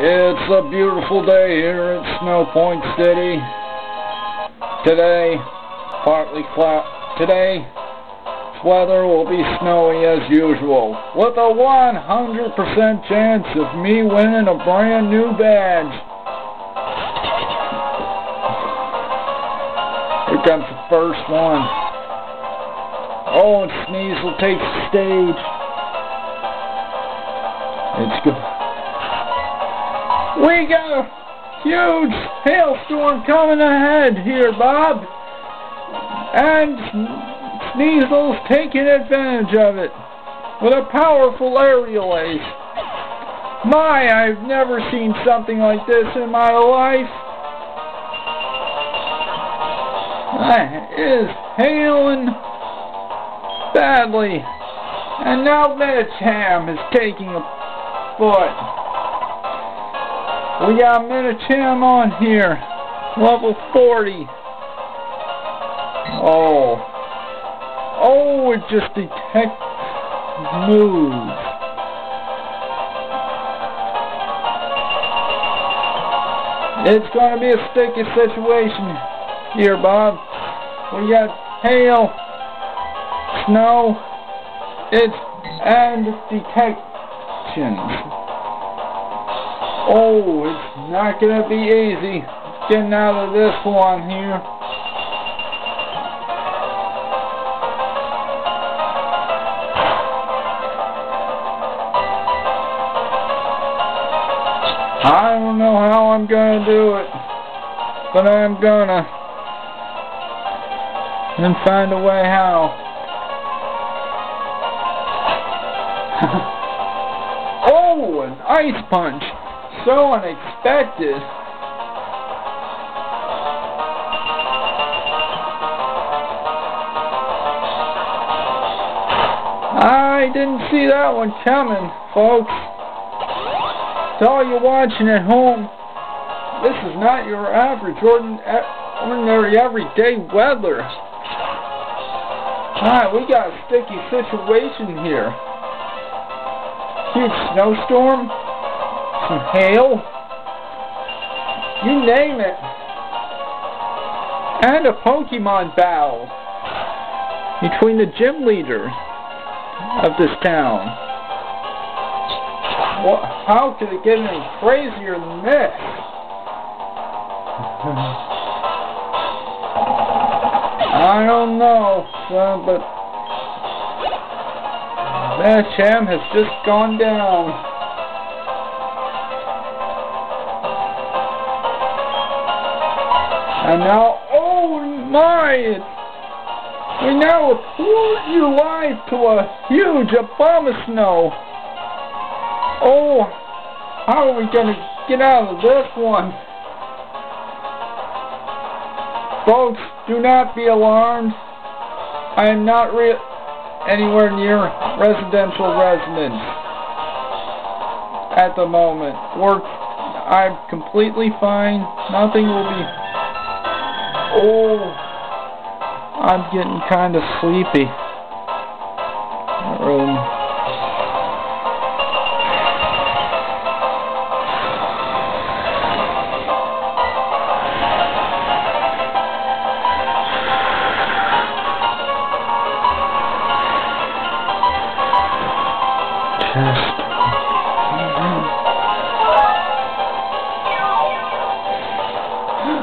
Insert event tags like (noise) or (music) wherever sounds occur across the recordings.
It's a beautiful day here at Snowpoint City. Today, partly cloud. Today, weather will be snowy as usual, with a 100% chance of me winning a brand new badge. Here comes the first one. Oh, and Sneasel takes the stage. It's good. We got a huge hailstorm coming ahead here, Bob. And Sneasel's taking advantage of it with a powerful aerial ace. My, I've never seen something like this in my life. That is hailing badly. And now Medicham is taking a foot. We got Medicham on here. Level 40. Oh. Oh, it just detects moves. It's going to be a sticky situation here, Bob. We got hail, snow, it's, and detections. Oh, it's not going to be easy getting out of this one here. I don't know how I'm going to do it, but I'm going to. And find a way how. (laughs) oh, an ice punch so unexpected. I didn't see that one coming, folks. To all you watching at home, this is not your average, ordinary, everyday weather. Alright, we got a sticky situation here. Huge snowstorm, some hail, you name it, and a Pokemon battle between the gym leaders of this town. What, how could it get any crazier than this? (laughs) I don't know, uh, but that Cham has just gone down. And now, oh my! We now report you live to a huge Abomasnow. Oh, how are we to get out of this one? Folks, do not be alarmed. I am not anywhere near residential residence at the moment. We're, I'm completely fine. Nothing will be Oh, I'm getting kind of sleepy. Um, just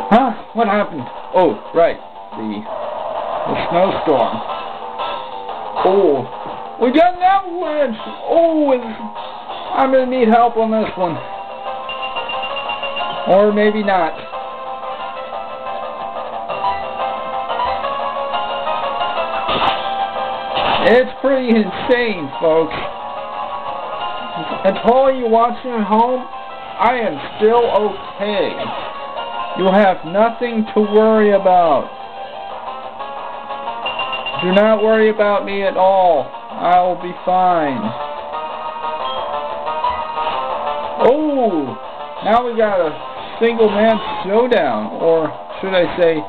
Huh? What happened? Oh, right. The the snowstorm. Oh, we got an avalanche. Oh, I'm gonna need help on this one, or maybe not. It's pretty insane, folks. And all you watching at home, I am still okay. You have nothing to worry about. Do not worry about me at all. I will be fine. Oh, now we got a single man showdown, or should I say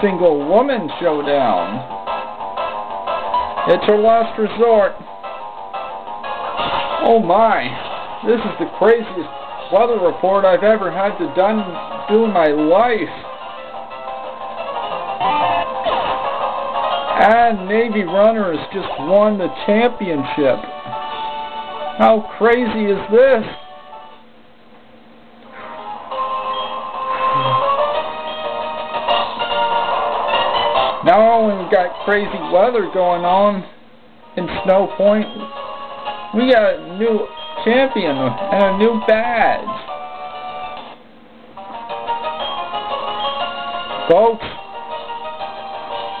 single woman showdown. It's her last resort. Oh my, this is the craziest weather report I've ever had to done do in my life. And Navy Runners just won the championship. How crazy is this? Now only we got crazy weather going on in Snowpoint, we got new champion and a new badge. Folks,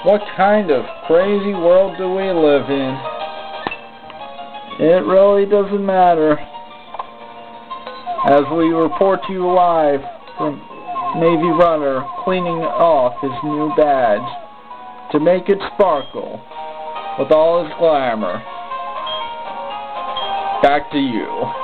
what kind of crazy world do we live in? It really doesn't matter. As we report to you live from Navy Runner cleaning off his new badge to make it sparkle with all his glamour. Back to you.